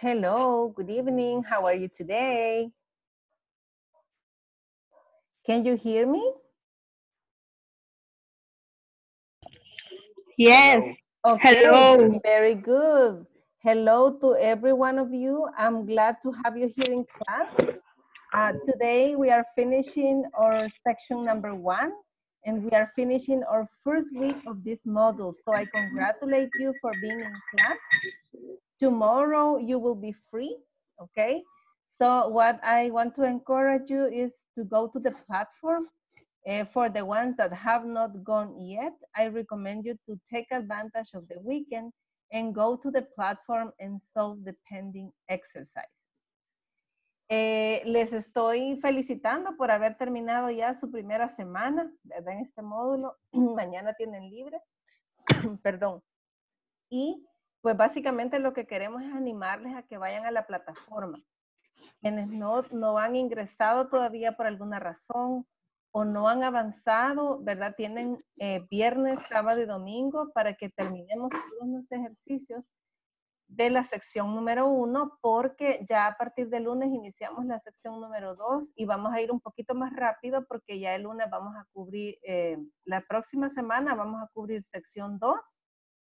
Hello, good evening. How are you today? Can you hear me? Yes. Okay, Hello. very good. Hello to every one of you. I'm glad to have you here in class. Uh, today we are finishing our section number one and we are finishing our first week of this module. So I congratulate you for being in class. Tomorrow you will be free, okay? So what I want to encourage you is to go to the platform. Uh, for the ones that have not gone yet, I recommend you to take advantage of the weekend and go to the platform and solve the pending exercise. Eh, les estoy felicitando por haber terminado ya su primera semana, ¿verdad? En este módulo. Mañana tienen libre. Perdón. Y pues básicamente lo que queremos es animarles a que vayan a la plataforma. Quienes no, no han ingresado todavía por alguna razón o no han avanzado, ¿verdad? Tienen eh, viernes, sábado y domingo para que terminemos todos los ejercicios de la sección número uno, porque ya a partir del lunes iniciamos la sección número dos y vamos a ir un poquito más rápido porque ya el lunes vamos a cubrir, eh, la próxima semana vamos a cubrir sección dos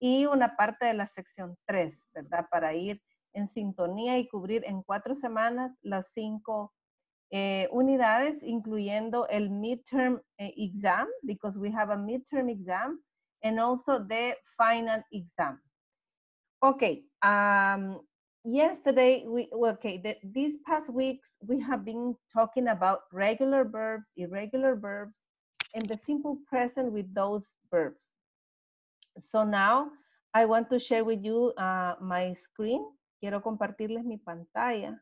y una parte de la sección 3, ¿verdad? Para ir en sintonía y cubrir en cuatro semanas las cinco eh, unidades, incluyendo el midterm eh, exam, because we have a midterm exam, and also the final exam. Okay, um, yesterday, we, okay, the, these past weeks, we have been talking about regular verbs, irregular verbs, and the simple present with those verbs. So now I want to share with you uh, my screen. Quiero compartirles mi pantalla.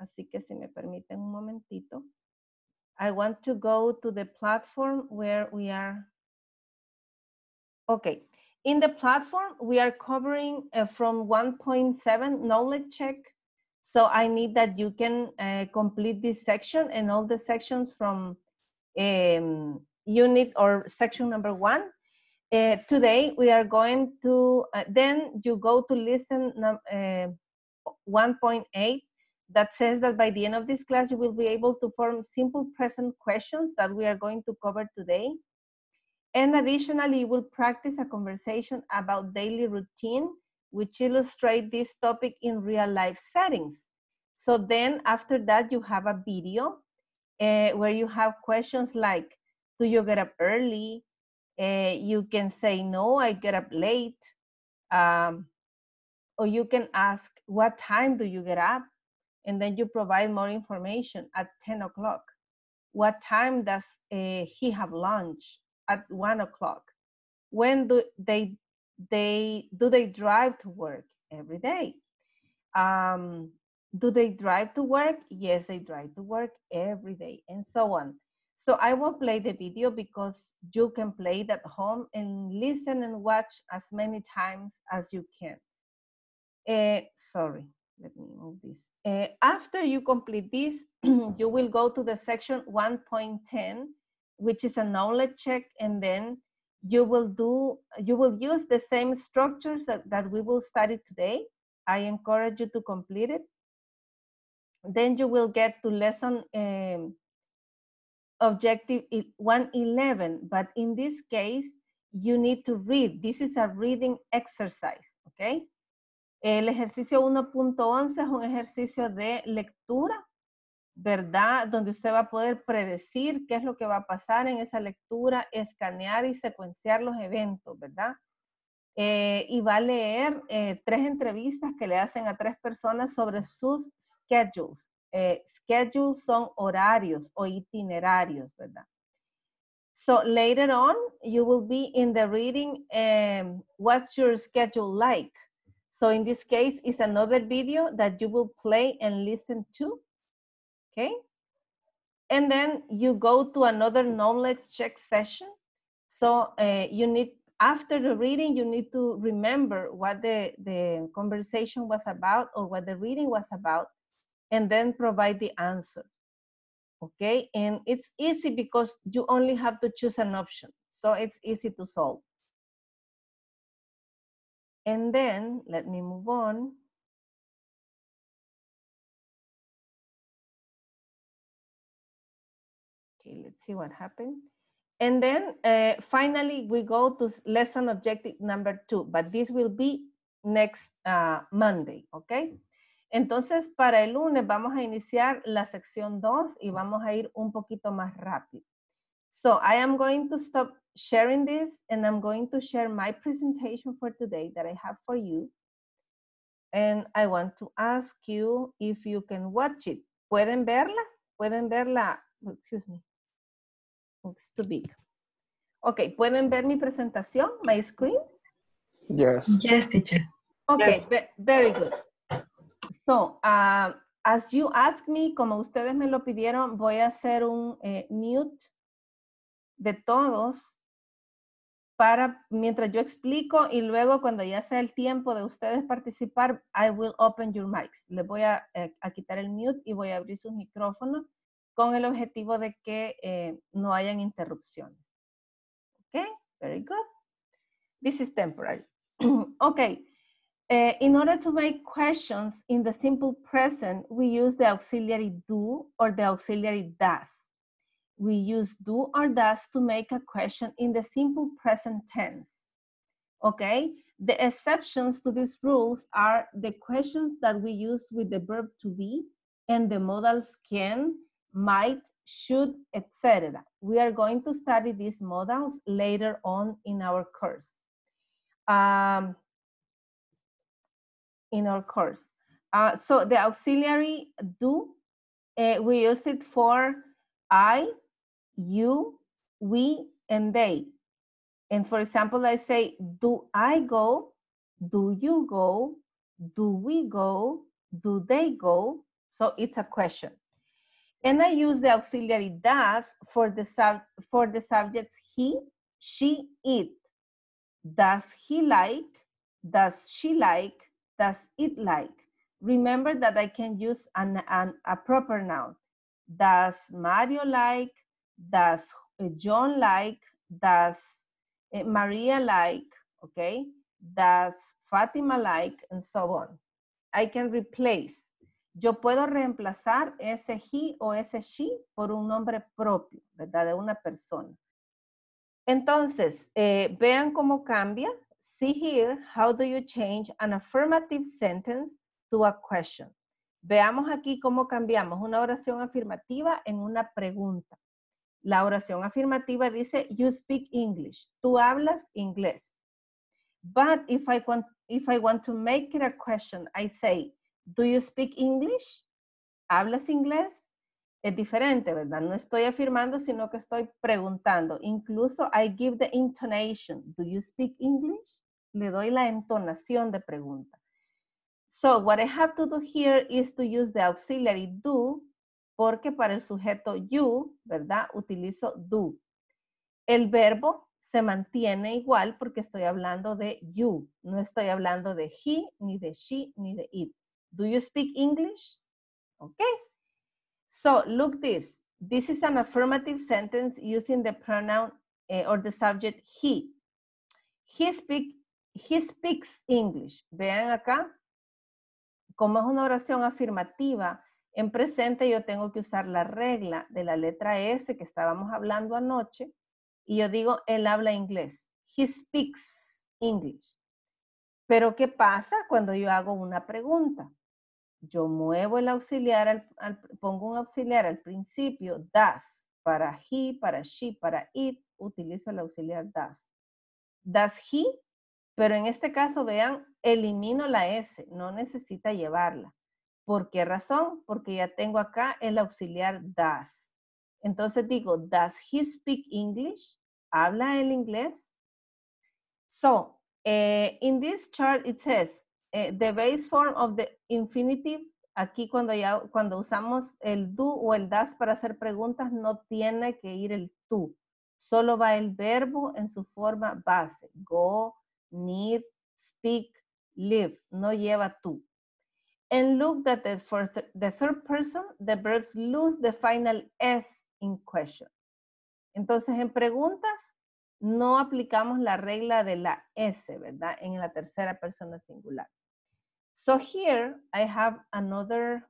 Así que si me permiten un momentito. I want to go to the platform where we are. Okay. In the platform, we are covering uh, from 1.7 knowledge check. So I need that you can uh, complete this section and all the sections from um, unit or section number one uh, today we are going to, uh, then you go to listen uh, 1.8 that says that by the end of this class, you will be able to form simple present questions that we are going to cover today. And additionally, you will practice a conversation about daily routine, which illustrate this topic in real life settings. So then after that, you have a video uh, where you have questions like, do you get up early? Uh, you can say, no, I get up late. Um, or you can ask, what time do you get up? And then you provide more information at 10 o'clock. What time does uh, he have lunch? At one o'clock. When do they, they, do they drive to work? Every day. Um, do they drive to work? Yes, they drive to work every day and so on. So I won't play the video because you can play it at home and listen and watch as many times as you can. Uh, sorry, let me move this. Uh, after you complete this, you will go to the section 1.10, which is a knowledge check, and then you will do, you will use the same structures that, that we will study today. I encourage you to complete it. Then you will get to lesson um, objective 111, but in this case, you need to read. This is a reading exercise, okay? El ejercicio 1.11 es un ejercicio de lectura, ¿verdad? Donde usted va a poder predecir qué es lo que va a pasar en esa lectura, escanear y secuenciar los eventos, ¿verdad? Eh, y va a leer eh, tres entrevistas que le hacen a tres personas sobre sus schedules. Eh, schedules son horarios o itinerarios, ¿verdad? So later on, you will be in the reading, um, what's your schedule like? So in this case, it's another video that you will play and listen to, okay? And then you go to another knowledge check session. So uh, you need, after the reading, you need to remember what the, the conversation was about or what the reading was about and then provide the answer. Okay, and it's easy because you only have to choose an option. So it's easy to solve. And then let me move on. Okay, let's see what happened. And then uh, finally, we go to lesson objective number two, but this will be next uh, Monday, okay? Entonces, para el lunes vamos a iniciar la sección 2 y vamos a ir un poquito más rápido. So I am going to stop sharing this and I'm going to share my presentation for today that I have for you. And I want to ask you if you can watch it. ¿Pueden verla? ¿Pueden verla? Excuse me. It's too big. Ok, ¿pueden ver mi presentación, my screen? Yes. Yes, teacher. Okay, ve- very good. So, uh, as you ask me, como ustedes me lo pidieron, voy a hacer un eh, mute de todos para mientras yo explico y luego cuando ya sea el tiempo de ustedes participar, I will open your mics. Les voy a, eh, a quitar el mute y voy a abrir sus micrófonos con el objetivo de que eh, no hayan interrupciones. Okay, very good. This is temporary. okay. Uh, in order to make questions in the simple present, we use the auxiliary do or the auxiliary does. We use do or does to make a question in the simple present tense. Okay, the exceptions to these rules are the questions that we use with the verb to be and the modals can, might, should, etc. We are going to study these modals later on in our course. Um, in our course. Uh, so the auxiliary do, uh, we use it for I, you, we, and they. And for example, I say, do I go? Do you go? Do we go? Do they go? So it's a question. And I use the auxiliary does for the, sub, for the subjects he, she, it. Does he like? Does she like? Does it like? Remember that I can use an, a proper noun. Does Mario like? Does uh, John like? Does uh, Maria like? Okay. Does Fatima like? And so on. I can replace. Yo puedo reemplazar ese he o ese she por un nombre propio, ¿verdad? De una persona. Entonces, eh, vean cómo cambia. See here, how do you change an affirmative sentence to a question? Veamos aquí cómo cambiamos una oración afirmativa en una pregunta. La oración afirmativa dice, you speak English. Tú hablas inglés. But if I want, if I want to make it a question, I say, do you speak English? ¿Hablas inglés? Es diferente, ¿verdad? No estoy afirmando, sino que estoy preguntando. Incluso I give the intonation. Do you speak English? Le doy la entonación de pregunta. So what I have to do here is to use the auxiliary do, porque para el sujeto you, ¿verdad? Utilizo do. El verbo se mantiene igual porque estoy hablando de you. No estoy hablando de he, ni de she, ni de it. Do you speak English? Okay. So look this. This is an affirmative sentence using the pronoun eh, or the subject he. He, speak, he speaks English. Vean acá. Como es una oración afirmativa, en presente yo tengo que usar la regla de la letra S que estábamos hablando anoche y yo digo, él habla inglés. He speaks English. Pero ¿qué pasa cuando yo hago una pregunta? Yo muevo el auxiliar, pongo un auxiliar al principio, does, para he, para she, para it, utilizo el auxiliar does. Does he, pero en este caso, vean, elimino la S, no necesita llevarla. ¿Por qué razón? Porque ya tengo acá el auxiliar does. Entonces digo, does he speak English? ¿Habla el inglés? So, uh, in this chart it says, uh, the base form of the infinitive, aquí cuando, ya, cuando usamos el do o el das para hacer preguntas, no tiene que ir el to. Solo va el verbo en su forma base. Go, need, speak, live. No lleva to. And look that the, for th the third person, the verbs lose the final S in question. Entonces, en preguntas, no aplicamos la regla de la S, ¿verdad? En la tercera persona singular. So here I have another,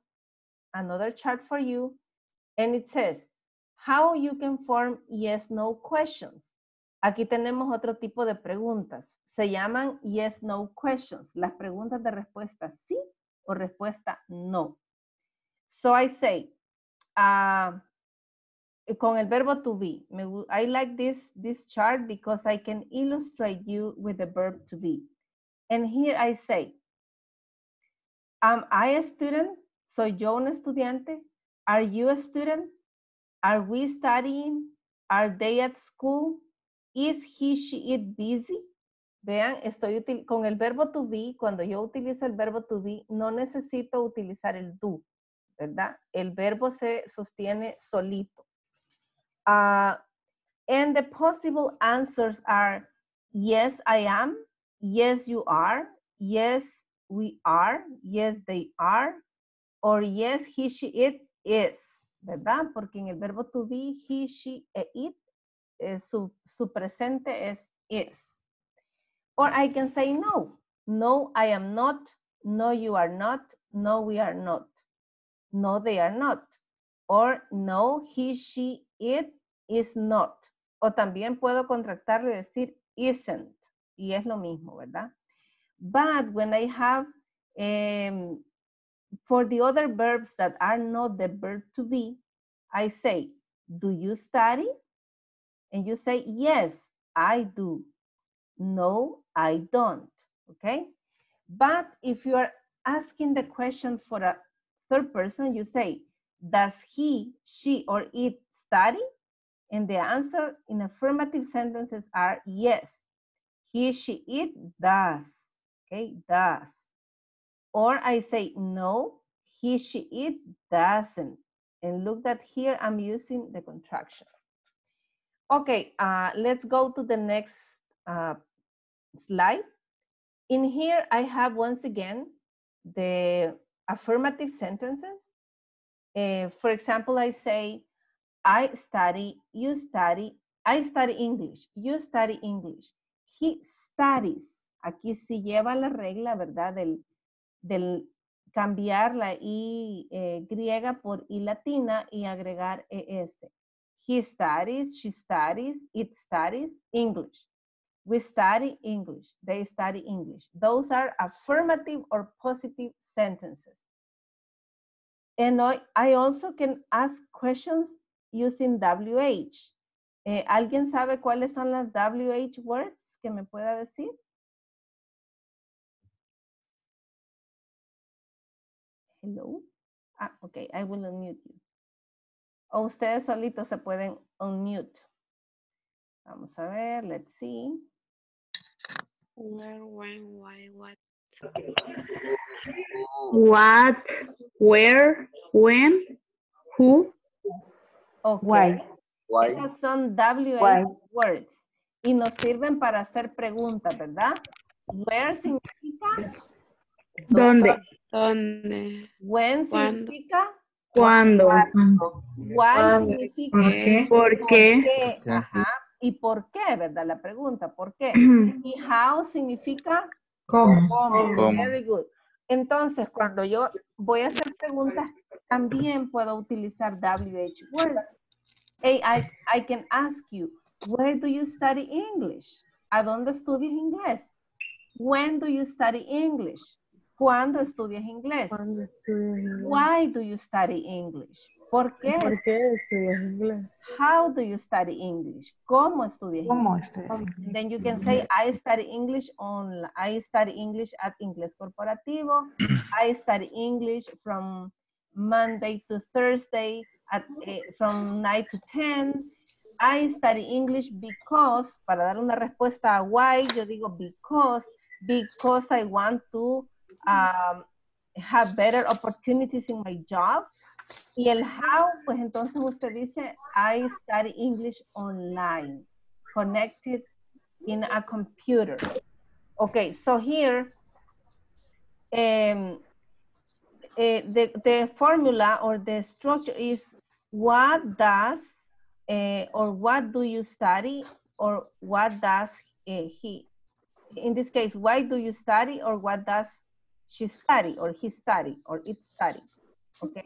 another chart for you, and it says, how you can form yes, no questions. Aquí tenemos otro tipo de preguntas. Se llaman yes, no questions. Las preguntas de respuesta sí o respuesta no. So I say, uh, con el verbo to be. I like this, this chart because I can illustrate you with the verb to be. And here I say, am I a student? ¿Soy yo un estudiante? Are you a student? Are we studying? Are they at school? Is he, she, it busy? Vean, estoy con el verbo to be, cuando yo utilizo el verbo to be, no necesito utilizar el do, ¿verdad? El verbo se sostiene solito. Uh, and the possible answers are yes, I am, yes, you are, yes, we are, yes, they are, or yes, he, she, it is, ¿verdad? Porque en el verbo to be, he, she, e it, eh, su, su presente es is. Or I can say no. No, I am not. No, you are not. No, we are not. No, they are not. Or no, he, she, it is not. O también puedo contractarlo y decir isn't. Y es lo mismo, ¿verdad? But when I have, um, for the other verbs that are not the verb to be, I say, do you study? And you say, yes, I do. No, I don't, okay? But if you are asking the question for a third person, you say, does he, she, or it study? And the answer in affirmative sentences are yes. He, she, it does. Okay, does. Or I say no, he, she, it doesn't. And look that here I'm using the contraction. Okay, uh, let's go to the next uh, slide. In here, I have once again the affirmative sentences. Uh, for example, I say, I study, you study, I study English, you study English. He studies. Aquí sí lleva la regla, ¿verdad? Del, del cambiar la I eh, griega por I latina y agregar ES. He studies, she studies, it studies English. We study English, they study English. Those are affirmative or positive sentences. And I, I also can ask questions using WH. Eh, ¿Alguien sabe cuáles son las WH words que me pueda decir? Hello. Ah, ok, I will unmute you. O ustedes solitos se pueden unmute. Vamos a ver, let's see. Where, when, why, what. What, where, when, who, Okay. Why. Why? Esas son WH words y nos sirven para hacer preguntas, ¿verdad? Where significa dónde, ¿Dónde? when ¿Cuándo? significa cuándo, why significa por qué, por qué, ajá, y por qué, ¿verdad? La pregunta, ¿por qué? Y how significa cómo, cómo. ¿Cómo? Very good. Entonces, cuando yo voy a hacer preguntas, también puedo utilizar WH words. Hey, I, I can ask you, where do you study English? ¿A dónde estudias inglés? When do you study English? ¿Cuándo estudias inglés? ¿Cuándo estudias inglés? Why do you study English? ¿Por qué? ¿Por qué estudias inglés? How do you study English? ¿Cómo estudias ¿Cómo estudias inglés? Then you can say, I study English on, I study English at Inglés Corporativo. I study English from Monday to Thursday at, eh, from 9 to 10. I study English because, para dar una respuesta a why, yo digo because, because I want to um, have better opportunities in my job. Y el how, pues entonces usted dice, I study English online, connected in a computer. Okay, so here, um, the, the formula or the structure is what does eh, or what do you study or what does eh, he, in this case, why do you study or what does she study or he study or it study, okay?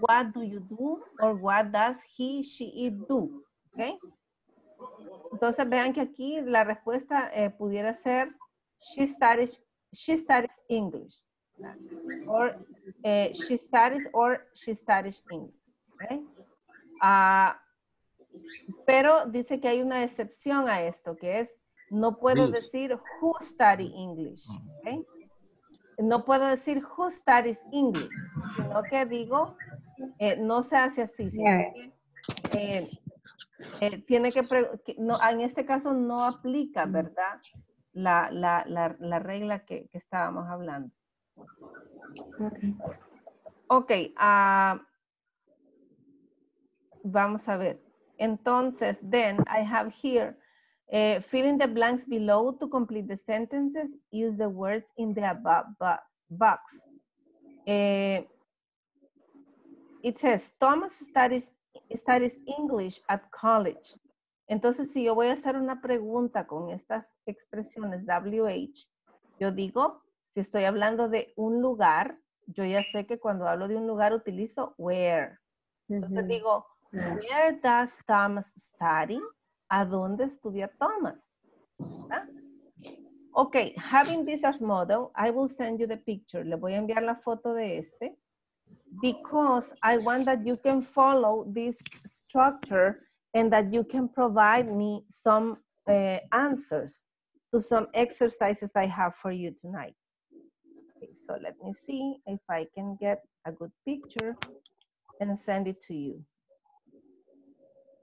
What do you do or what does he, she, it do. ¿Ok? Entonces vean que aquí la respuesta eh, pudiera ser she studies, she studies English. Or eh, she studies or she studies English. ¿ok? Ah, pero dice que hay una excepción a esto, que es no puedo decir who study English. ¿ok? No puedo decir who studies English, sino que digo, eh, no se hace así, Yeah. eh, eh, tiene que, no, en este caso no aplica, ¿verdad? La, la, la, la regla que, que estábamos hablando. Okay. Ok, ah, vamos a ver. Entonces, then I have here, fill in the blanks below to complete the sentences, use the words in the above bo- box. Eh, it says, Thomas studies, studies English at college. Entonces, si yo voy a hacer una pregunta con estas expresiones WH, yo digo, si estoy hablando de un lugar, yo ya sé que cuando hablo de un lugar utilizo where. Entonces digo, Yeah. where does Thomas study? ¿A dónde estudia Thomas? ¿Verdad? Ok, having this as model, I will send you the picture. Le voy a enviar la foto de este. Because I want that you can follow this structure and that you can provide me some uh, answers to some exercises I have for you tonight. Okay, so let me see if I can get a good picture and send it to you.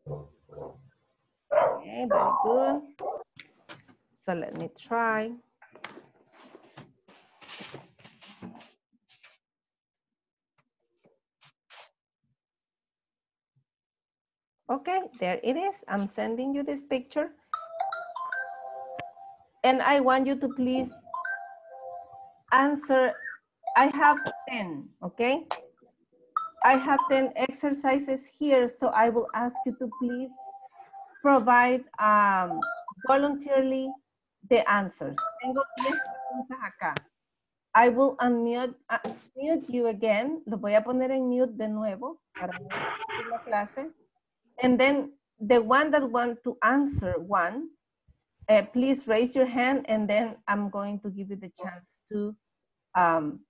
Okay, very good. So let me try. Okay, there it is. I'm sending you this picture. And I want you to please answer. I have 10, okay? I have 10 exercises here, so I will ask you to please provide um, voluntarily the answers. Tengo 10 preguntas acá. I will unmute, uh, you again. Lo voy a poner en mute de nuevo para la clase. And then the one that want to answer one, uh, please raise your hand and then I'm going to give you the chance to, um,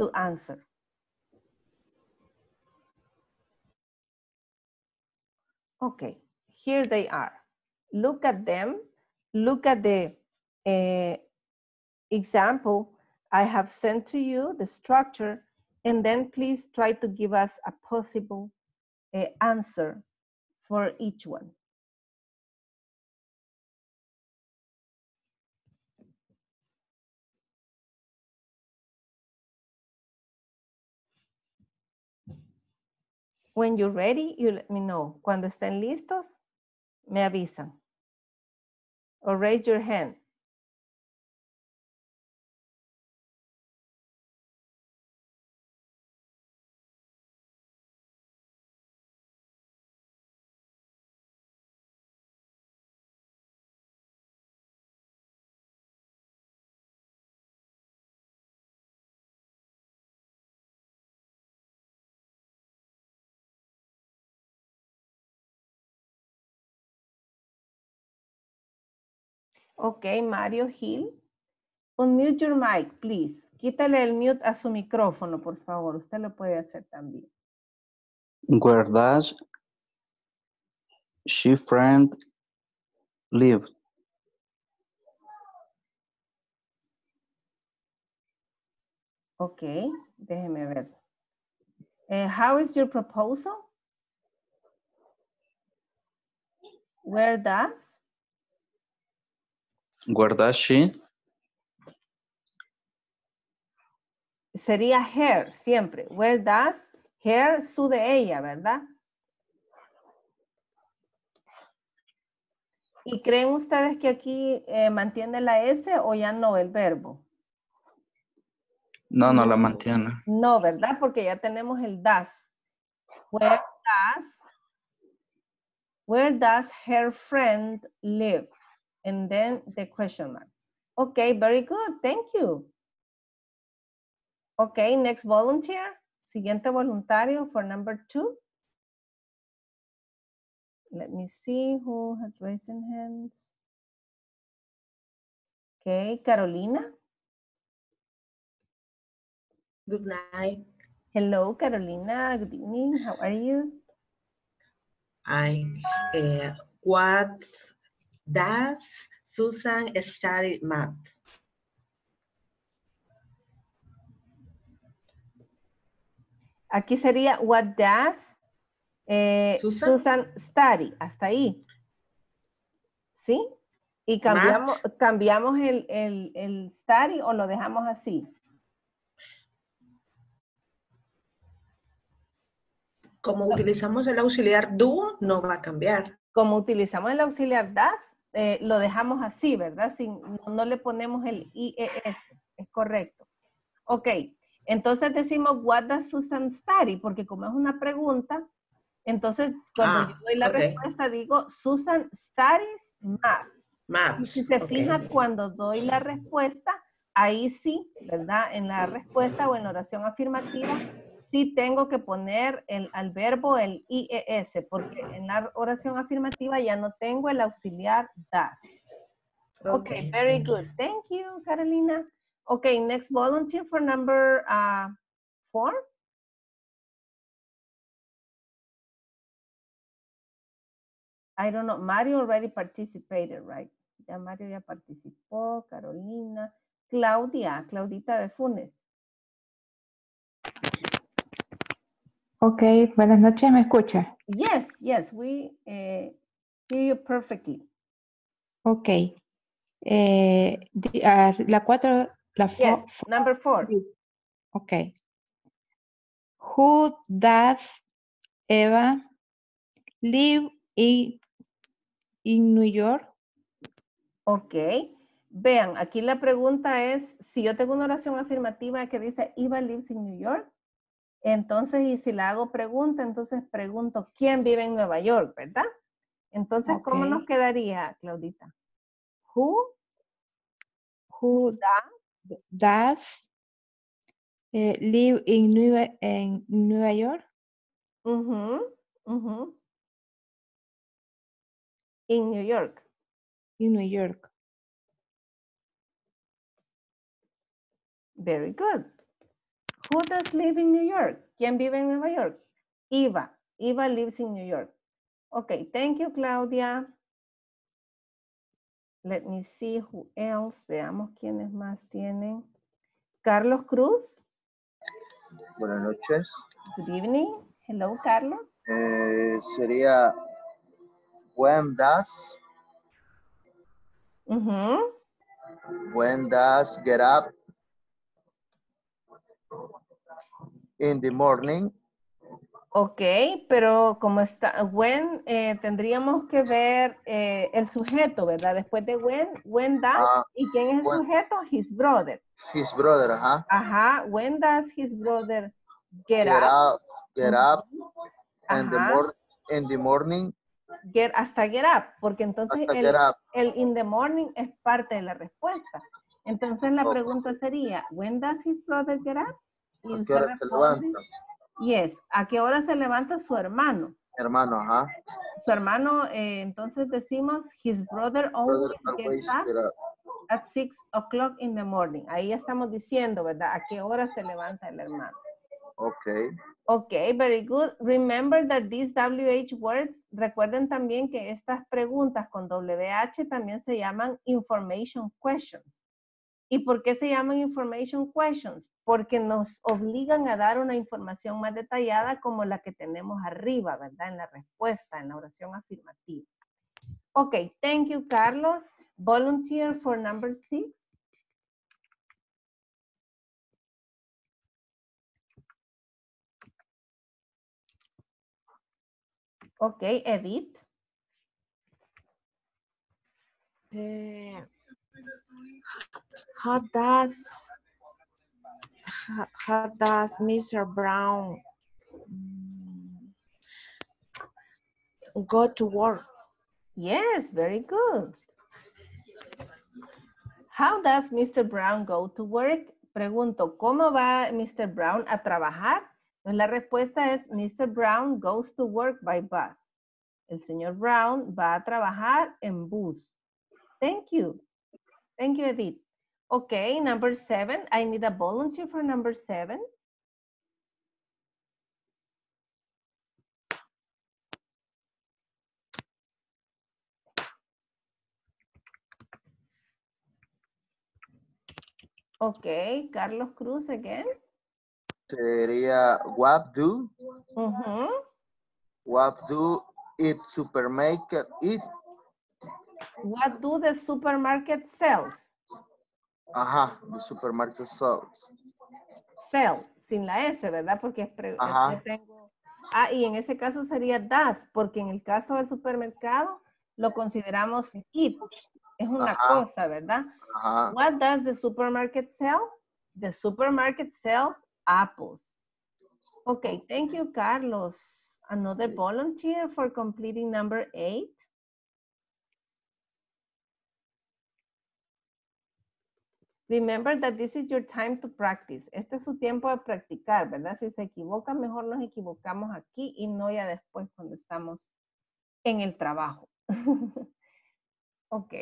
to answer. Okay, here they are. Look at them. Look at the uh, example I have sent to you, the structure, and then please try to give us a possible uh, answer for each one. When you're ready, you let me know. Cuando estén listos, me avisan. Or raise your hand. Ok, Mario Gil. Unmute your mic, please. Quítale el mute a su micrófono, por favor. Usted lo puede hacer también. Where does she friend live? Ok, déjeme ver. Eh, how is your proposal? Where does? She? Sería her, siempre. Where does? Her, su de ella, ¿verdad? ¿Y creen ustedes que aquí eh, mantiene la S o ya no el verbo? No, no la mantiene. No, ¿verdad? Porque ya tenemos el does. Where does, where does her friend live? And then the question mark. Okay, very good. Thank you. Okay, next volunteer. siguiente voluntario for number two. Let me see who has raised hands. Okay, Carolina. Good night. Hello, Carolina. Good evening. How are you? I, uh, what does Susan study math? Aquí sería what does eh, Susan. Susan study. Hasta ahí. ¿Sí? Y cambiamos, cambiamos el, el, el study o lo dejamos así. Como utilizamos el auxiliar do, no va a cambiar. Como utilizamos el auxiliar does, eh, lo dejamos así, ¿verdad? Sin, no, no le ponemos el IES. Es correcto. Ok. Entonces decimos, what does Susan study? Porque como es una pregunta, entonces cuando Ah, yo doy la respuesta digo, Susan studies math. Y Maths. si se ok. fija, cuando doy la respuesta, ahí sí, ¿verdad? En la respuesta o en la oración afirmativa, sí tengo que poner el, al verbo el IES, porque en la oración afirmativa ya no tengo el auxiliar does. Okay, very good. Thank you, Carolina. Okay, next volunteer for number uh, four. I don't know, Mario already participated, right? Ya Mario ya participó, Carolina, Claudia, Claudita de Funes. Ok, buenas noches, ¿me escucha? Yes, yes, we eh, hear you perfectly. Ok. Eh, la cuatro, la fo- Yes, number four. Ok. Who does Eva live in, in New York? Ok. Vean, aquí la pregunta es, si yo tengo una oración afirmativa que dice Eva lives in New York, entonces, y si la hago pregunta, entonces pregunto, ¿quién vive en Nueva York, verdad? Entonces, ¿cómo nos quedaría, Claudita? Who Who does eh, live in Nueva, en Nueva York? In New York. In New York. Very good. Who does live in New York? ¿Quién vive en Nueva York? Eva. Eva lives in New York. Okay, thank you, Claudia. Let me see who else. Veamos quiénes más tienen. Carlos Cruz. Buenas noches. Good evening. Hello, Carlos. Eh, sería when does when does get up in the morning Ok, pero como está, when, eh, tendríamos que ver eh, el sujeto, ¿verdad? Después de when, when does, Ah, ¿y quién es el when. sujeto? His brother. his brother ajá Ajá, when does his brother get, get up? up get up in the in the morning Get, hasta get up, porque entonces el, get up el in the morning es parte de la respuesta. Entonces la pregunta sería, when does his brother get up? Y ¿A qué usted hora se levanta yes, ¿a qué hora se levanta su hermano? hermano ajá Su hermano, eh, entonces decimos, his brother always brother gets up at 6 o'clock in the morning. Ahí estamos diciendo, ¿verdad? ¿A qué hora se levanta el hermano? okay Ok, very good. Remember that these WH words, recuerden también que estas preguntas con WH también se llaman information questions. ¿Y por qué se llaman information questions? Porque nos obligan a dar una información más detallada como la que tenemos arriba, ¿verdad? En la respuesta, en la oración afirmativa. Ok, thank you, Carlos. Volunteer for number six. Ok, Edith. Eh, how does how, how does Mr. Brown go to work? Yes, very good. How does Mr. Brown go to work? Pregunto, ¿cómo va Mr. Brown a trabajar? Entonces la respuesta es Mr. Brown goes to work by bus. El señor Brown va a trabajar en bus. Thank you. Thank you, Edith. Okay, number seven. I need a volunteer for number seven. Okay, Carlos Cruz again. Sería what do, Mhm. what do it supermarket eat? What do the supermarket sells? Ajá, the supermarket sells. Sell, sin la S, ¿verdad? Porque es pre- Ajá. tengo- Ah, y en ese caso sería does, porque en el caso del supermercado lo consideramos it. Es una Ajá. cosa, ¿verdad? Ajá. What does the supermarket sell? The supermarket sells apples. Okay, thank you, Carlos. Another volunteer for completing number eight. Remember that this is your time to practice. Este es su tiempo de practicar, ¿verdad? Si se equivoca, mejor nos equivocamos aquí y no ya después cuando estamos en el trabajo. ok.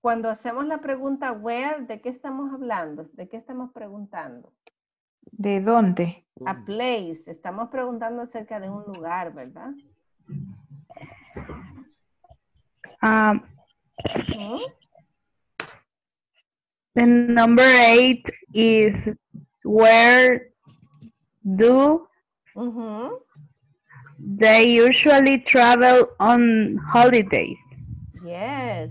Cuando hacemos la pregunta where, ¿de qué estamos hablando? ¿De qué estamos preguntando? ¿De dónde? A place. Estamos preguntando acerca de un lugar, ¿verdad? Ah, Ujú. The number eight is where do they usually travel on holidays? Yes.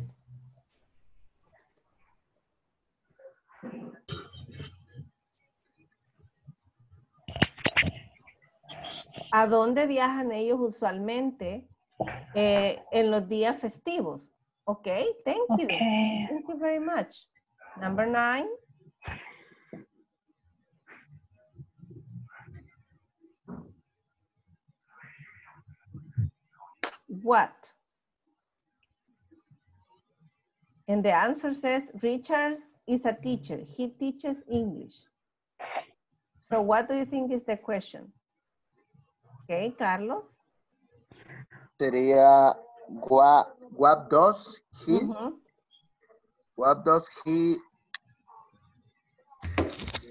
¿A dónde viajan ellos usualmente eh, en los días festivos? Ok, thank you. okay. Thank you very much. Number nine. What? And the answer says Richard is a teacher. He teaches English. So what do you think is the question? Okay, Carlos. Sería what, does he, Ujú. what does he,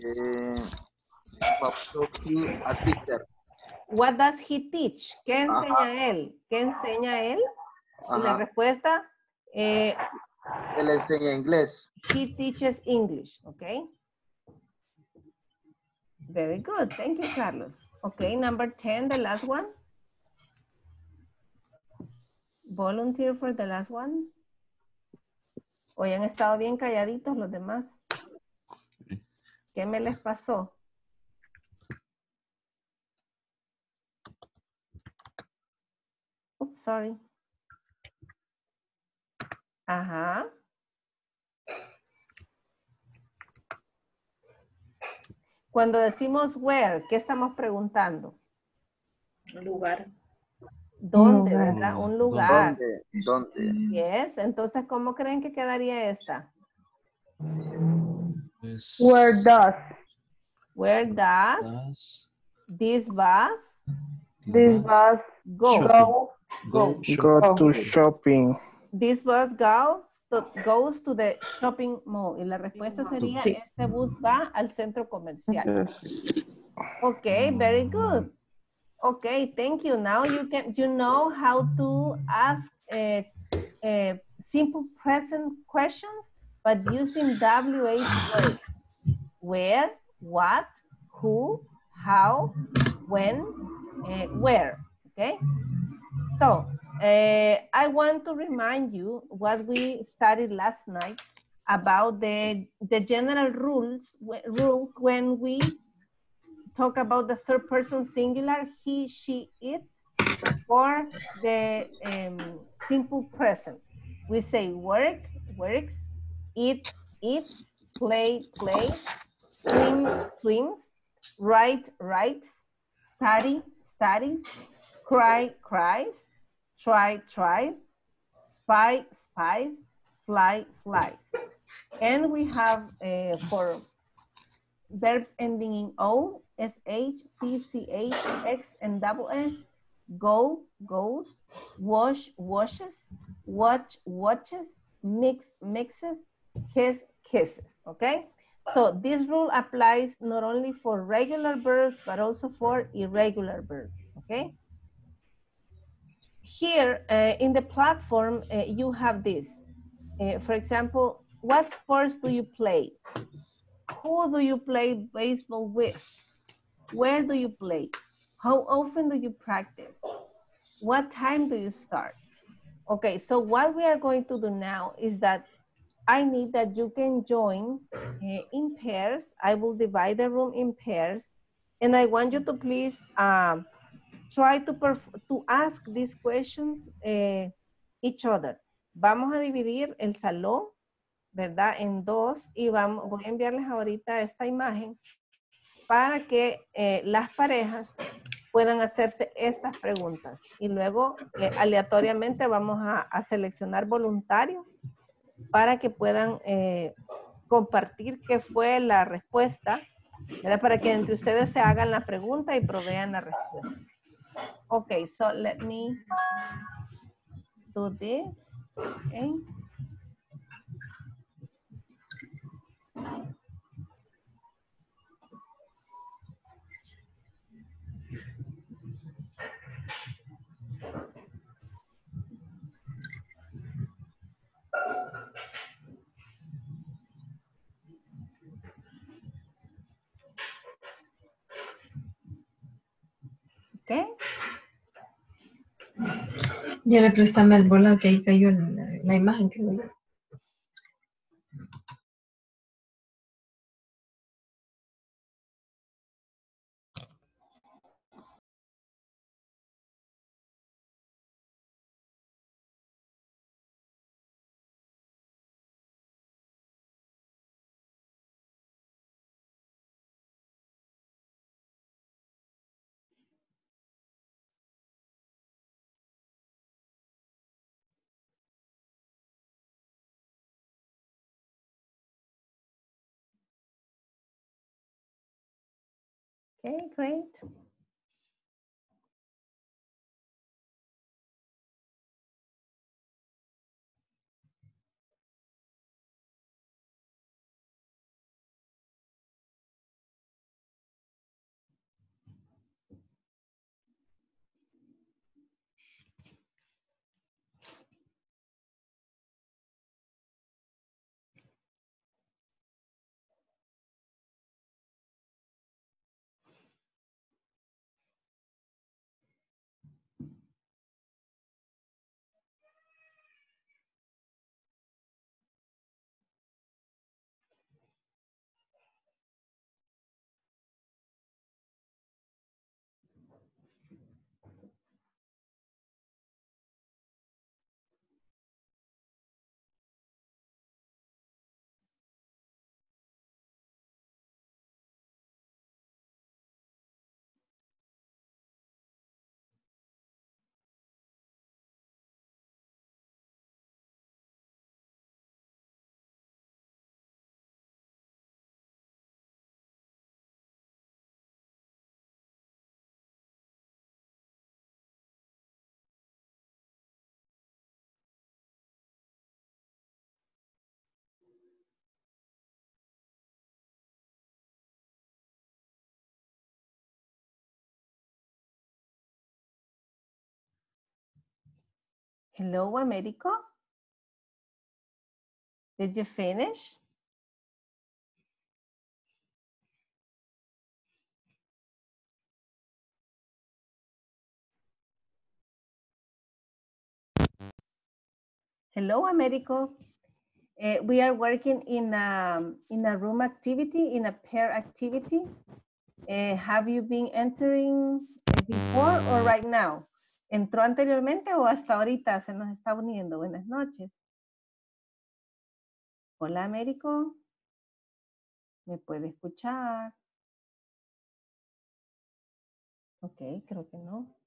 eh, what does he a teacher? What does he teach? ¿Qué enseña Ajá. él? ¿Qué enseña él? Y la Ajá. respuesta, eh, Él enseña inglés. he teaches English, okay? Very good. Thank you, Carlos. Okay, number 10, the last one. Volunteer for the last one. Hoy han estado bien calladitos los demás. ¿Qué me les pasó? Oops, sorry. Ajá. Cuando decimos where, ¿qué estamos preguntando? Lugar. ¿Dónde, lugar. verdad? Un lugar. ¿Dónde? ¿Dónde? Yes. Entonces, ¿cómo creen que quedaría esta? Where does Where does Does this bus this bus go? go? go Go to shopping. This bus goes to, goes to the shopping mall. Y la respuesta sería, Sí. este bus va al centro comercial. Okay, very good. Okay, thank you. Now you can you know how to ask uh, uh, simple present questions, but using WH words. Where, what, who, how, when, uh, where. Okay. So uh, I want to remind you what we studied last night about the the general rules rules when we talk about the third person singular, he, she, it, or the um, simple present. We say work, works, eat, eats, play, plays, swim, swims, write, writes, study, studies, cry, cries, try, tries, spy, spies, fly, flies. And we have uh, for verbs ending in O, SH, and double S, go, goes, wash, washes, watch, watches, mix, mixes, kiss, kisses, okay? So this rule applies not only for regular verbs, but also for irregular verbs, okay? Here uh, in the platform, uh, you have this. Uh, for example, what sports do you play? Who do you play baseball with? Where do you play? How often do you practice? What time do you start? Okay, so what we are going to do now is that I need that you can join uh, in pairs. I will divide the room in pairs. And I want you to please um, try to, to ask these questions uh, each other. Vamos a dividir el salón, ¿verdad? En dos y vamos, voy a enviarles ahorita esta imagen para que eh, las parejas puedan hacerse estas preguntas. Y luego eh, aleatoriamente vamos a, seleccionar voluntarios para que puedan eh, compartir qué fue la respuesta, ¿verdad? para que entre ustedes se hagan la pregunta y provean la respuesta. Okay, so let me do this. Okay. Okay. Le préstame el bola que ahí cayó la, la imagen que yo. Okay, great. Hello, Americo. Did you finish? Hello, Americo. Uh, we are working in a, in a room activity, in a pair activity. Uh, have you been entering before or right now? ¿Entró anteriormente o hasta ahorita se nos está uniendo? Buenas noches. Hola, Américo. ¿Me puede escuchar? Ok, creo que no.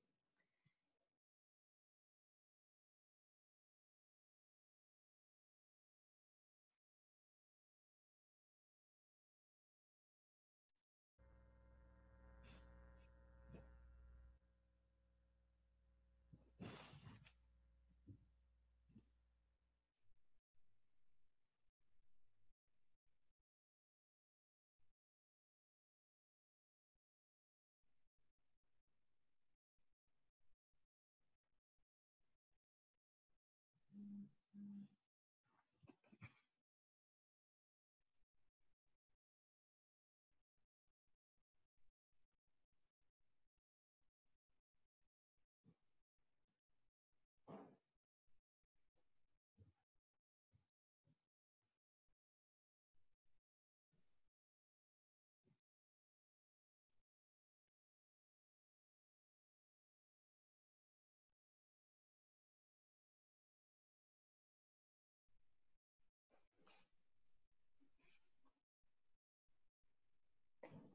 嗯。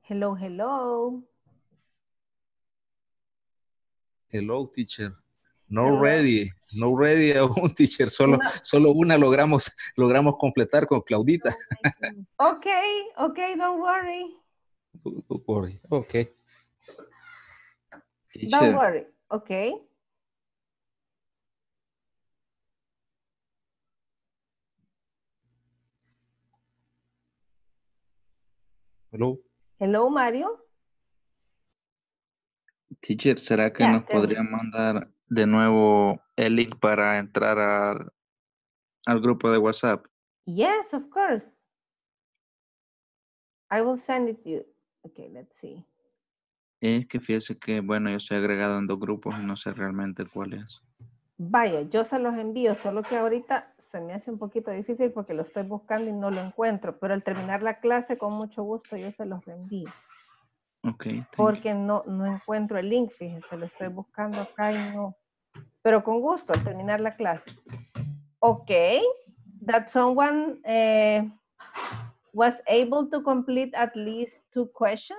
Hello, hello. Hello, teacher. No Hello. ready, no ready aún, teacher. Solo, No. solo una logramos, logramos completar con Claudita. Okay, okay, don't worry. Don't worry. Okay. Don't worry. Okay. Hello. Hello, Mario. teacher, ¿será que nos podría mandar de nuevo el link para entrar al, al grupo de WhatsApp? Yes, of course. I will send it to you. Okay, let's see. Es que fíjese que, bueno, yo estoy agregado en dos grupos y no sé realmente cuál es. Vaya, yo se los envío, solo que ahorita se me hace un poquito difícil porque lo estoy buscando y no lo encuentro, pero al terminar la clase, con mucho gusto, yo se los reenvío. Ok, thank you. Porque no, no encuentro el link, fíjense, lo estoy buscando acá y no. Pero con gusto, al terminar la clase. Ok, that someone eh, was able to complete at least two questions.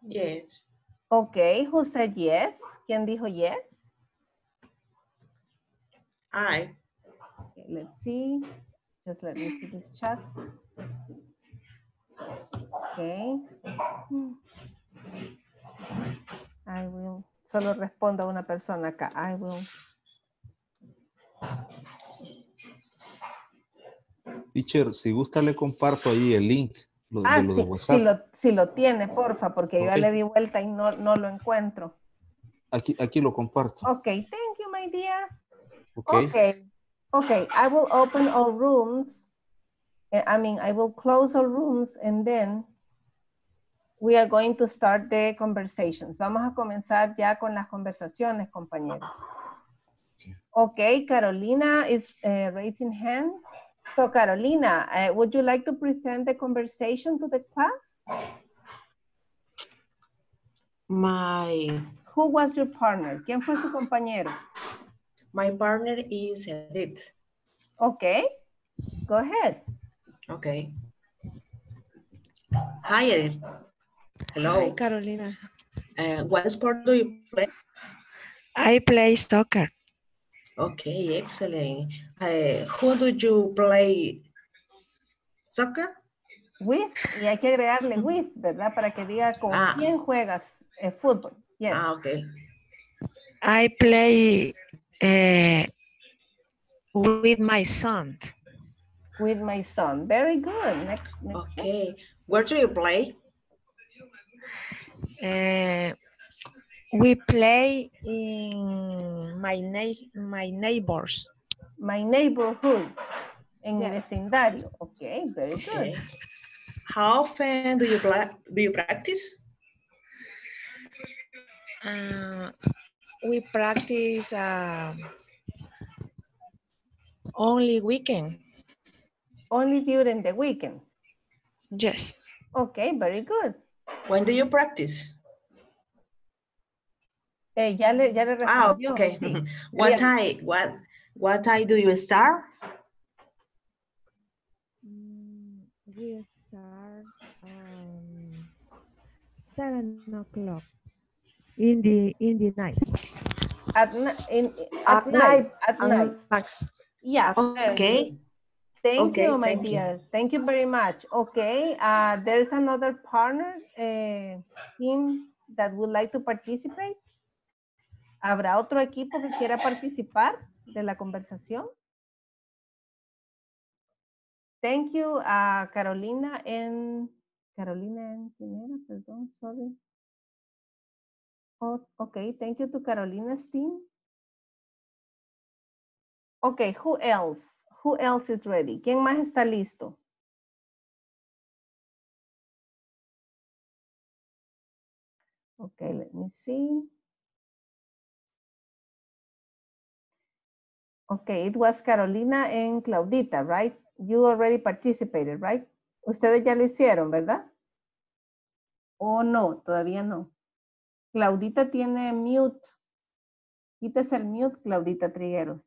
Yes. Ok, who said yes? ¿Quién dijo yes? I. Okay, let's see. Just let me see this chat. Okay. I will. Solo respondo a una persona acá. I will. Teacher, si gusta le comparto ahí el link lo, Ah, de lo de sí, WhatsApp. si lo, si lo tiene, porfa, porque yo ya Ok. le di vuelta y no, no lo encuentro. Aquí, aquí lo comparto. Okay, thank you, my dear. Ok. Okay. Okay, I will open all rooms. Uh, I mean, I will close all rooms and then we are going to start the conversations. Vamos a comenzar ya con las conversaciones, compañeros. Okay, Carolina is uh, raising hand. So Carolina, uh, would you like to present the conversation to the class? My Who was your partner? ¿Quién fue su compañero? My partner is Edith. Okay, go ahead. Okay. Hi, Edith. Hello. Hi, Carolina. Uh, what sport do you play? I play soccer. Okay, excellent. Uh, who do you play soccer? With, y hay que agregarle with, ¿verdad? Para que diga con Ah. quién juegas eh, fútbol. Yes. Ah, okay. I play eh, with my son. With my son. Very good. Next, next. question. Okay. Where do you play? Eh, we play in my, neigh- my neighbors. My neighborhood. In mi Yes. vecindario. Okay, very good. Okay. How often do you play? Do you practice? Uh, we practice uh, only weekend. Only during the weekend. Yes. Okay, very good. When do you practice? Eh, ya le, ya le Ah, okay. sí. What Yeah. time? What what time do you start? Mm, We start um, seven o'clock in the in the night. At, in, At at, night. night, At night. Max. Yeah. Okay. Thank Okay, you, my thank you. dear. Thank you very much. Okay, uh, there's another partner, uh, team that would like to participate. ¿Habrá otro equipo que quiera participar de la conversación? Thank you, uh, Carolina and Carolina and. Perdón, sorry. Oh, okay, thank you to Carolina's team. Okay, who else? Who else is ready? ¿Quién más está listo? Okay, let me see. Okay, it was Carolina and Claudita, right? You already participated, right? Ustedes ya lo hicieron, ¿verdad? ¿O no? Todavía no. Claudita tiene mute. Quítese el mute, Claudita Trigueros.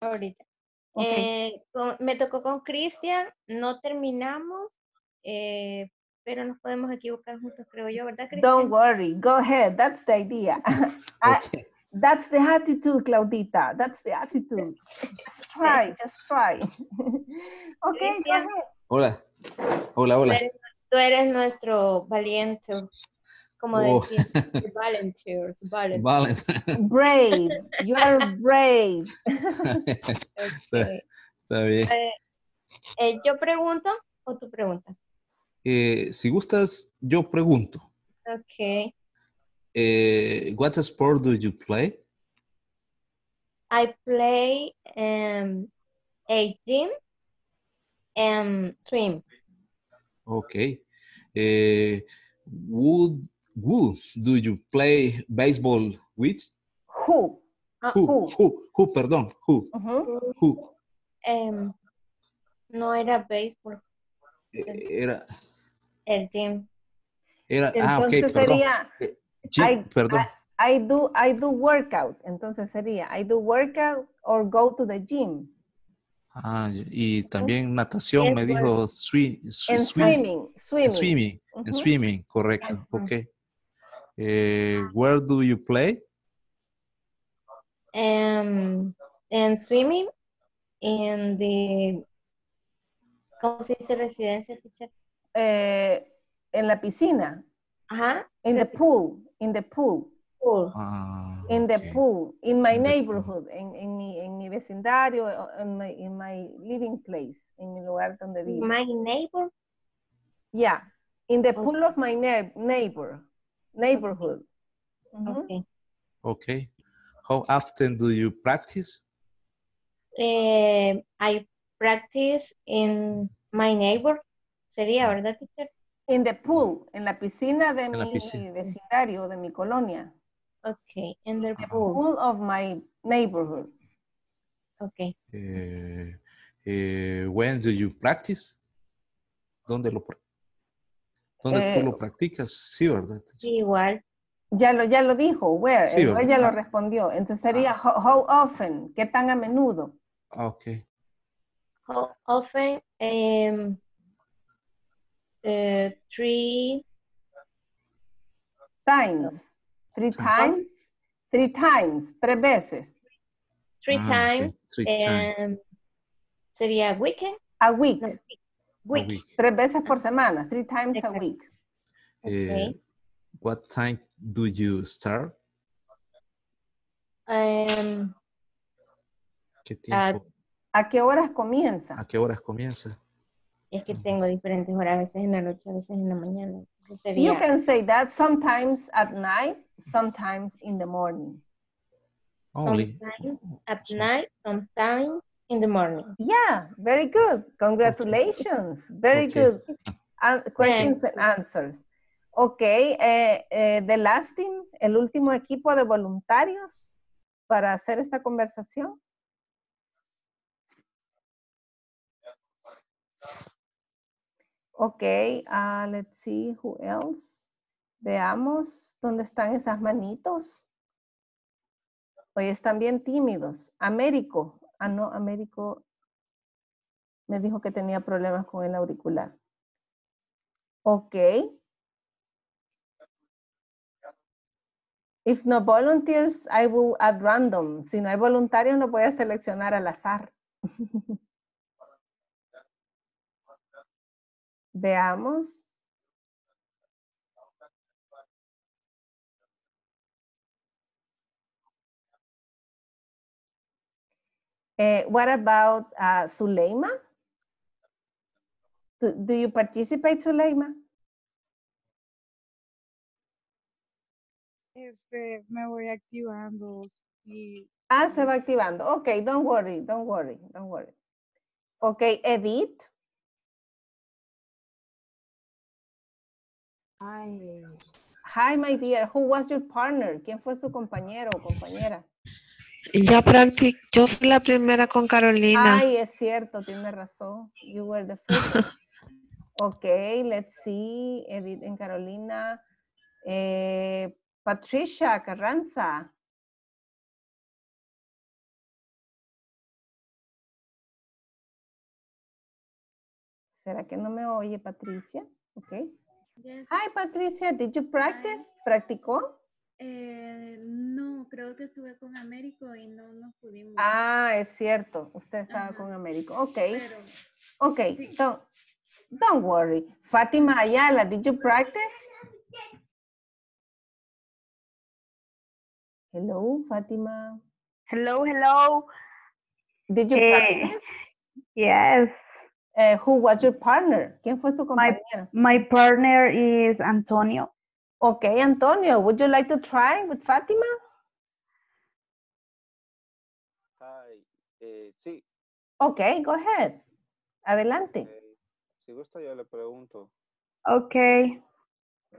Ahorita. Ok. Eh, con- me tocó con Cristian, no terminamos, eh, pero nos podemos equivocar juntos, creo yo, ¿verdad, Don't Cristian? worry, go ahead. That's the idea. I- Ok. that's the attitude, Claudita. That's the attitude. Just try, just try. okay, go ahead. Hola. Hola, Tú hola. eres, tú eres nuestro valiente, como Oh. decir, volunteers, volunteers. Brave. You are brave. está, Ok. está bien. Eh, eh, ¿Yo pregunto o tú preguntas? Eh, si gustas, yo pregunto. Ok. eh, what sport do you play? I play um, a gym and swim. Okay. Eh, would, would do you play baseball with? Who? Ah, Who? Who? Who? Who? Perdón. Who? Ujú. Who? em, no era béisbol, Eh, Era, el gym. era, ah, ok, Entonces perdón. sería Gym, I- perdón. I do I do workout. Entonces sería I do workout or go to the gym. Ah, y también natación me dijo swim, swim, swimming, swimming. swimming, en Ujú. swimming, correcto, ok. Eh, where do you play? Um, and swimming in the, ¿cómo se dice residencia, teacher? Eh, en la piscina. Ajá, In the Sí. pool. In the pool. pool. Ah, In the ok. pool. In my In neighborhood. En, en mi, en mi vecindario. o En my, in my living place. En mi lugar donde vivo. My neighbor, Yeah. In the Okay. pool of my neigh- neighbor. Neighborhood. Ujú. okay. Okay. How often do you practice? Eh, I practice in my neighbor, sería, ¿verdad, teacher? In the pool. En la piscina de En mi piscina. vecindario, de mi colonia. Okay, in the pool, Pool of my neighborhood. okay. Eh, eh, when do you practice? ¿Dónde lo, pra- ¿Dónde Eh, tú lo practicas? Sí, ¿verdad? Sí, igual. Ya lo, ya lo dijo, where. Sí, where ya lo respondió. Entonces sería how, how often, qué tan a menudo. Ah, ok. How often, um, uh, three, Times. Three times. Three times. Tres veces. three Ah, times, Three times um, sería weekend, A week. No. A week. week. Tres veces por semana. Three times a week. Eh, Okay. what time do you start? Um, ¿Qué tiempo? ¿A qué horas comienza? ¿A qué horas comienza? es que tengo diferentes horas, a veces en la noche, a veces en la mañana. You can say that sometimes at night, sometimes in the morning. Only. sometimes at Sí. night, sometimes in the morning. Yeah, very good. Congratulations. Very Okay. good. An- questions and answers. Ok, eh, eh, the last team, el último equipo de voluntarios para hacer esta conversación. Ok, ah, let's see who else. Veamos dónde están esas manitos. Hoy están bien tímidos. Américo. Ah, no, Américo me dijo que tenía problemas con el auricular. Ok. If no volunteers, I will add random. Si no hay voluntarios, no voy a seleccionar al azar. Veamos. Eh, what about uh, Zuleima? Do, do you participate, Zuleima? Este, me voy activando. y Ah, se va activando. Ok, don't worry, don't worry, don't worry. Ok, Edith. Ay, Hi, my dear. Who was your partner? ¿Quién fue su compañero o compañera? Ya practic, yo fui la primera con Carolina. Ay, es cierto, tiene razón. You were the first. ok, let's see. Edith en Carolina. Eh, Patricia Carranza. ¿Será que no me oye Patricia? Ok. yes, Hi, Patricia. Did you practice? ¿Practicó? Eh, no, creo que estuve con Américo y no nos pudimos. Ah, es cierto. Usted estaba Ajá. con Américo. Ok. Pero Ok. sí. Don't, don't worry. Fátima Ayala, did you practice? Hello, Fátima. Hello, hello. Did you Eh, practice? Yes, Eh, who was your partner? ¿Quién fue su My- compañero? my partner is Antonio. Ok, Antonio, would you like to try with Fátima? Hi. Eh, sí, Ok, go ahead. Adelante. eh, si gusta yo le pregunto. Okay,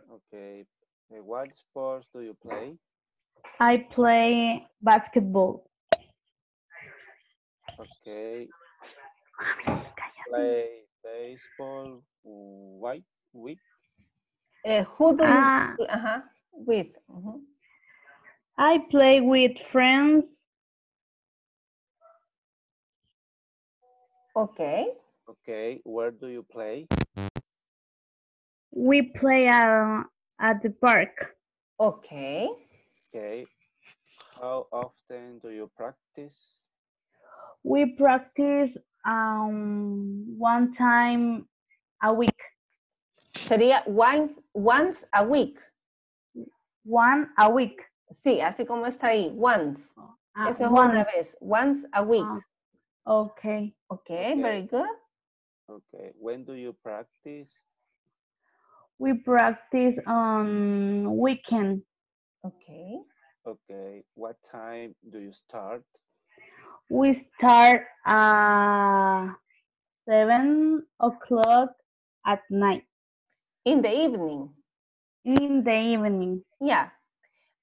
Okay. eh, what sports do you play? I play basketball. Okay. Play baseball. White week. Eh, who do you Ah. Ajá, with? ujú. I play with friends. Ok. Okay. Where do you play? We play uh, at the park. Ok. Okay. How often do you practice? We practice um, one time a week. Sería once, once a week. One a week. Sí, así como está ahí, once. Ah, Eso es one. una vez, once a week. Ah, okay. Okay, Okay. very good. Okay. When do you practice? We practice on weekend. Okay. Okay. What time do you start? We start at seven o'clock at night In the evening. in the evening. Yeah.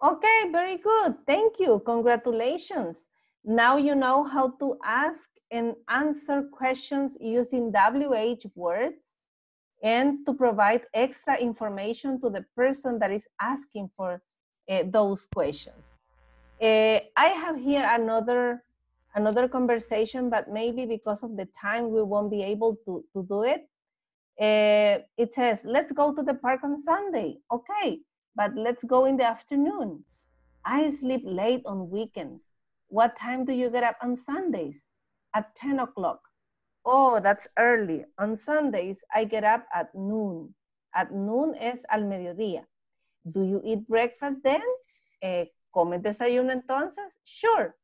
Okay, very good. Thank you. Congratulations. Now you know how to ask and answer questions using WH words and to provide extra information to the person that is asking for uh, those questions. Uh, I have here another another conversation, but maybe because of the time we won't be able to, to do it. Uh, it says, let's go to the park on Sunday. Okay, but let's go in the afternoon. I sleep late on weekends. What time do you get up on Sundays? At 10 o'clock. Oh, that's early. On Sundays, I get up at noon. At noon es al mediodía. Do you eat breakfast then? Eh, ¿Comes desayuno entonces? Sure.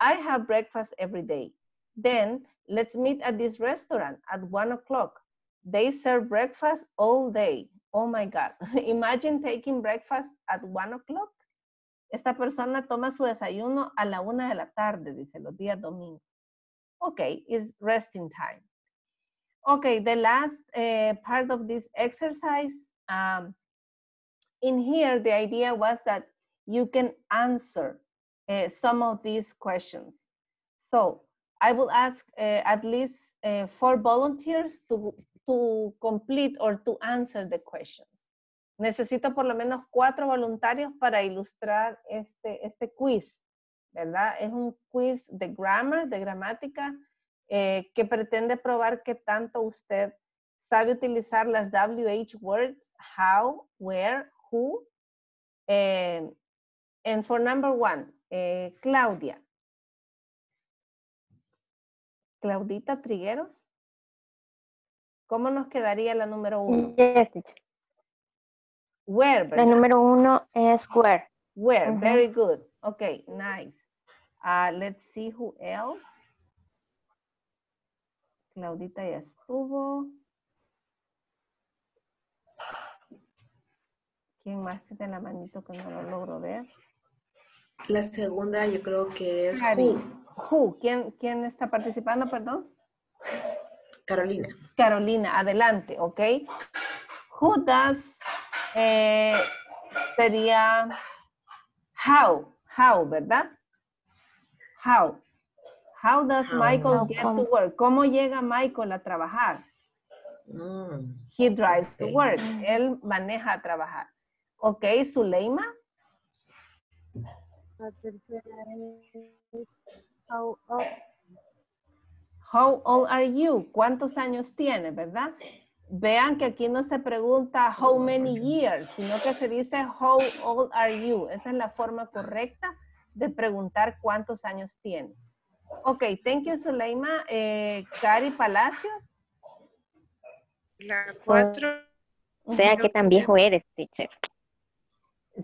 I have breakfast every day. Then let's meet at this restaurant at one o'clock. They serve breakfast all day. Oh my God. Imagine taking breakfast at one o'clock. Esta persona toma su desayuno a la una de la tarde, dice los días domingos. Okay, it's resting time. Okay, the last uh, part of this exercise, um, in here, the idea was that you can answer uh, some of these questions. So I will ask uh, at least uh, four volunteers to, to complete or to answer the questions. Necesito por lo menos cuatro voluntarios para ilustrar este, este quiz, ¿verdad? Es un quiz de grammar, de gramática, eh, que pretende probar que tanto usted sabe utilizar las WH words, how, where, who. Eh, and for number one, eh, Claudia. Claudita Trigueros. ¿Cómo nos quedaría la número uno? Yes. Where, La ¿verdad? número uno es where. Where, very good. Okay, nice. Uh, let's see who else. Claudita ya estuvo. ¿Quién más tiene la manito que no lo logro ver? La segunda yo creo que es who. Who? ¿Quién, ¿Quién está participando, perdón? Carolina. Carolina, adelante, ¿ok? Who does eh, sería how, how, ¿verdad? How. How does How. Michael How get to work? ¿Cómo llega Michael a trabajar? Mm, He drives to work. Él maneja a trabajar. Ok, Zuleima. La tercera es how How old are you? ¿Cuántos años tiene, verdad? Vean que aquí no se pregunta how many years, sino que se dice how old are you. Esa es la forma correcta de preguntar cuántos años tiene. Ok, thank you, Zuleima. Eh, Cari Palacios. La cuatro. O sea, ¿qué tan viejo eres, teacher?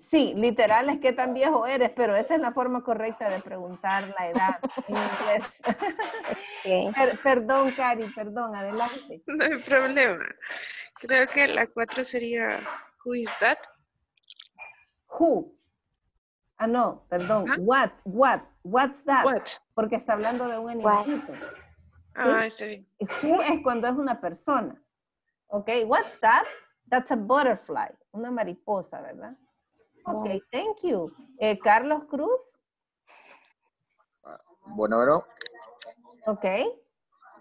Sí, literal es que tan viejo eres, pero esa es la forma correcta de preguntar la edad en inglés. Per- perdón, Cari, perdón, adelante. No hay problema. Creo que la cuatro sería Who is that? Who. Ah, no, perdón. What, what, what's that? What? Porque está hablando de un animalito. Ah, bien. Who es cuando es una persona. Ok, what's that? That's a butterfly, una mariposa, ¿verdad? Ok, thank you. Eh, Carlos Cruz, Bueno, bueno, ok.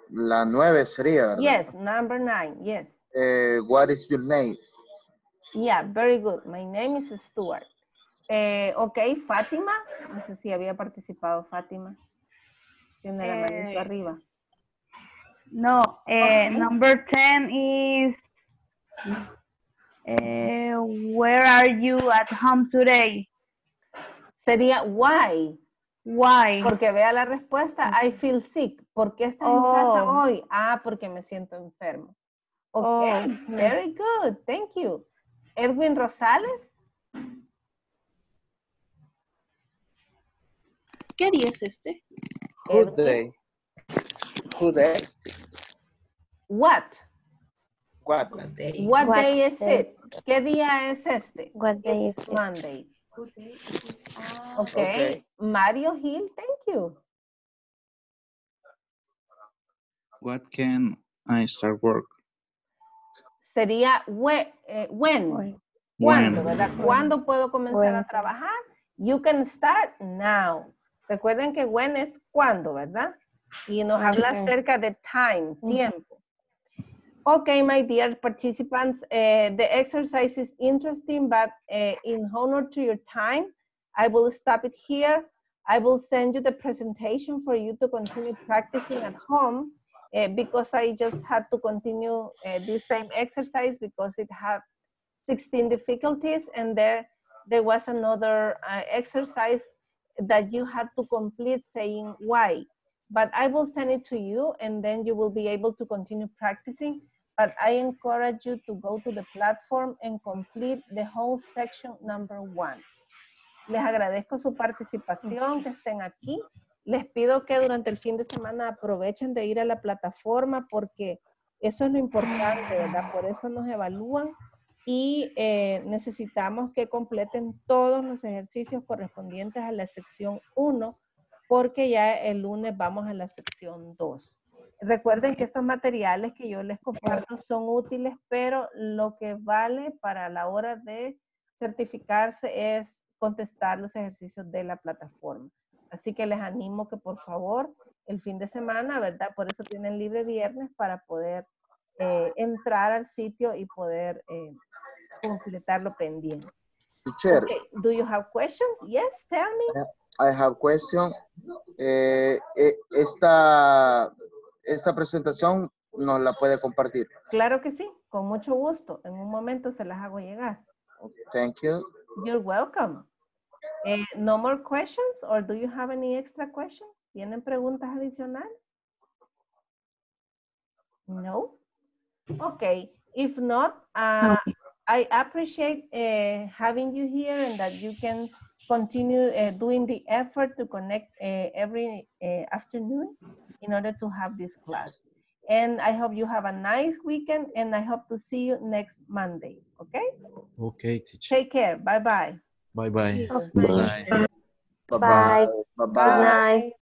la nueve sería, ¿verdad? Yes, number nine, yes. Eh, what is your name? Yeah, very good. My name is Stuart. Eh, ok, Fátima, no sé si había participado Fátima. Tiene la manito Eh, arriba. No, eh, Okay. number 10 is eh, Where are you at home today? Sería why, Why? porque vea la respuesta, I feel sick. ¿Por qué estás en casa Oh. hoy? Ah, porque me siento enfermo. Ok, Oh, very good, thank you. Edwin Rosales, ¿Qué día es este? Edwin. day? Who day? what? What? What day? What What day is day? it? ¿Qué día es este? What day It's is it? Monday. Ah, Ok, Okay. Mario Hill, thank you. What can I start work? Sería we- eh, when. When. ¿Cuándo, When? verdad? ¿Cuándo puedo comenzar a When. trabajar? You can start now. Recuerden que when es cuándo, ¿verdad? Y nos habla Okay. acerca de time, tiempo. Okay, my dear participants, eh, the exercise is interesting, but eh, in honor to your time, I will stop it here. I will send you the presentation for you to continue practicing at home eh, because I just had to continue eh, this same exercise because it had 16 difficulties and there there was another uh, exercise that you had to complete saying why but i will send it to you and then you will be able to continue practicing but i encourage you to go to the platform and complete the whole section number one. Les agradezco su participación que estén aquí. Les pido que durante el fin de semana aprovechen de ir a la plataforma porque eso es lo importante verdad por eso nos evalúan y eh, necesitamos que completen todos los ejercicios correspondientes a la sección 1 porque ya el lunes vamos a la sección 2. Recuerden que estos materiales que yo les comparto son útiles, pero lo que vale para la hora de certificarse es contestar los ejercicios de la plataforma. Así que les animo que por favor el fin de semana, ¿verdad? Por eso tienen libre viernes para poder eh, entrar al sitio y poder eh, completar lo pendiente. Teacher, Okay, Do you have questions? Yes, tell me. I have question. Eh, eh, esta, esta presentación nos la puede compartir. Claro que sí, con mucho gusto. En un momento se las hago llegar. Thank you. You're welcome. Eh, no more questions or do you have any extra questions? ¿Tienen preguntas adicionales? No? Okay. If not, uh, I appreciate uh, having you here and that you can continue uh, doing the effort to connect uh, every uh, afternoon in order to have this class. And I hope you have a nice weekend and I hope to see you next Monday. Okay? Okay, teacher. Take care. Bye bye. Bye bye. Okay. Bye. Bye-bye. Good Bye-bye. night.